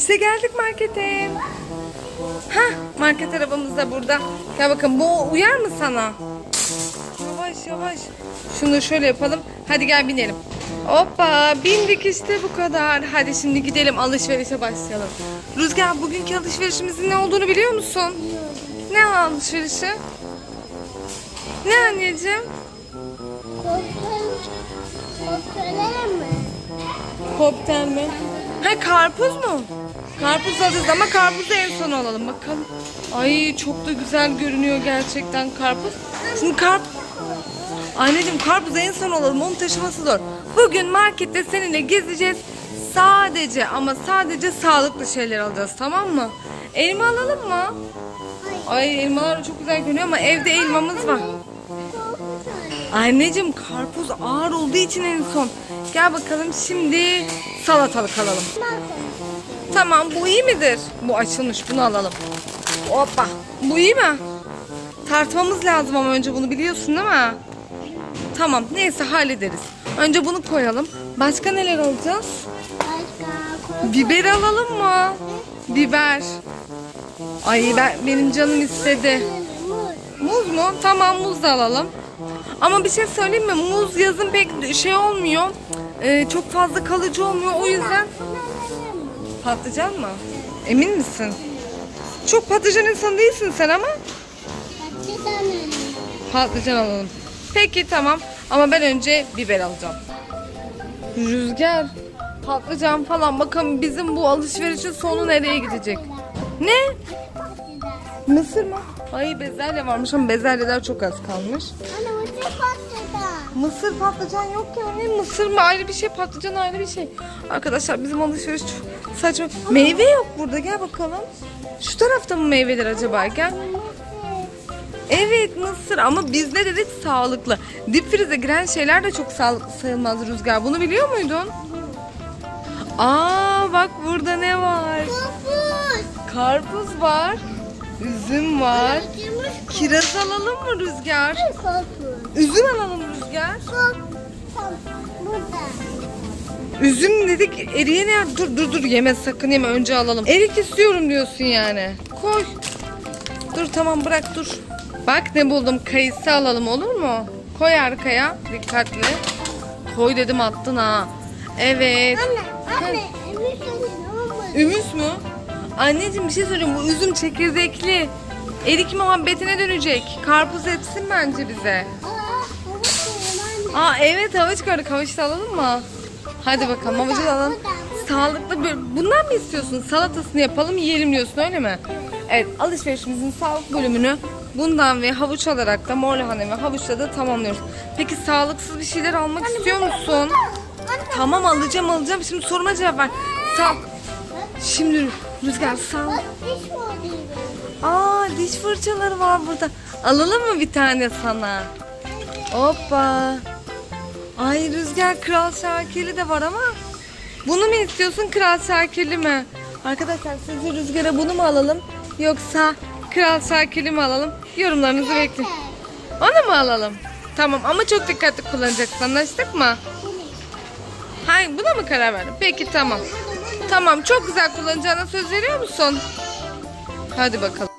İşte geldik markete. Ha, market arabamız da burada. Gel bakın bu uyar mı sana? Yavaş yavaş. Şunu şöyle yapalım. Hadi gel binelim. Hoppa bindik işte bu kadar. Hadi şimdi gidelim alışverişe başlayalım. Rüzgar bugünkü alışverişimizin ne olduğunu biliyor musun? Ne alışverişi? Ne anneciğim? Kokteler mi? Koptel mi? Ha karpuz mu? Karpuz alacağız ama karpuzu en son alalım bakalım. Ay çok da güzel görünüyor gerçekten karpuz. Şimdi karp... Anneciğim karpuzu en son alalım onun taşıması zor. Bugün markette seninle gezeceğiz. Sadece ama sadece sağlıklı şeyler alacağız tamam mı? Elma alalım mı? Ay elmalar çok güzel görünüyor ama evde elmamız var. Anneciğim karpuz ağır olduğu için en son. Gel bakalım şimdi salatalık alalım. Tamam bu iyi midir? Bu açılmış bunu alalım. Hoppa bu iyi mi? Tartmamız lazım ama önce bunu biliyorsun değil mi? Tamam neyse hallederiz. Önce bunu koyalım. Başka neler alacağız? Başka Biber alalım mı? Biber. Ay ben benim canım istedi. Muz mu? Tamam muz da alalım. Ama bir şey söyleyeyim mi? Muz yazın pek şey olmuyor. Ee, çok fazla kalıcı olmuyor. O yüzden patlıcan mı? Emin misin? Çok patlıcan insanı değilsin sen ama patlıcan alalım. Peki tamam. Ama ben önce biber alacağım. Rüzgar, patlıcan falan. Bakın bizim bu alışverişin sonu nereye gidecek? Ne? Mısır mı? Ay bezelye varmış ama bezelyeler çok az kalmış. Anne ne patlıcan? Mısır patlıcan yok yani. Mısır mı ayrı bir şey, patlıcan ayrı bir şey. Arkadaşlar bizim alışveriş çok saçma. Meyve yok burada. Gel bakalım. Şu tarafta mı meyveler acaba? Gel. Evet mısır ama biz ne dedik sağlıklı. Dip frize giren şeyler de çok sağlıklı sayılmaz Rüzgar. Bunu biliyor muydun? Aa bak burada ne var? Karpuz. Karpuz var. Üzüm var. Kiraz alalım mı Rüzgar? Üzüm alalım Rüzgar. Üzüm dedik eriye ne? Dur dur dur yeme sakın yeme önce alalım. Erik istiyorum diyorsun yani. Koy. Dur tamam bırak dur. Bak ne buldum kayısı alalım olur mu? Koy arkaya dikkatli. Koy dedim attın ha. Evet. Anne. Anne. Emin olmadı. Ümüs mü? Anneciğim bir şey söyleyeyim bu üzüm çekirdekli. Erik muhabbetine dönecek. Karpuz etsin bence bize. Aa. Evet havuç gördük. Havuç da alalım mı? Hadi bakalım havucu da alalım. Sağlıklı bir... Bundan mı istiyorsun? Salatasını yapalım yiyelim diyorsun öyle mi? Evet alışverişimizin sağlık bölümünü bundan ve havuç alarak da mor lahana ve havuçla da tamamlıyoruz. Peki sağlıksız bir şeyler almak istiyor musun? Tamam alacağım alacağım. Şimdi soruma cevap ver. Sağ... Şimdi Rüzgar sağ... Bak diş oluyor? Aa diş fırçaları var burada. Alalım mı bir tane sana? Hoppa. Ay Rüzgar kral şakirli de var ama. Bunu mu istiyorsun kral şakirli mi? Arkadaşlar sizce Rüzgar'a bunu mu alalım? Yoksa kral şakirli mi alalım? Yorumlarınızı bekliyorum. Onu mu alalım? Tamam ama çok dikkatli kullanacaksın anlaştık mı? Hayır buna mı karar verdin? Peki tamam. Tamam çok güzel kullanacağına söz veriyor musun? Hadi bakalım.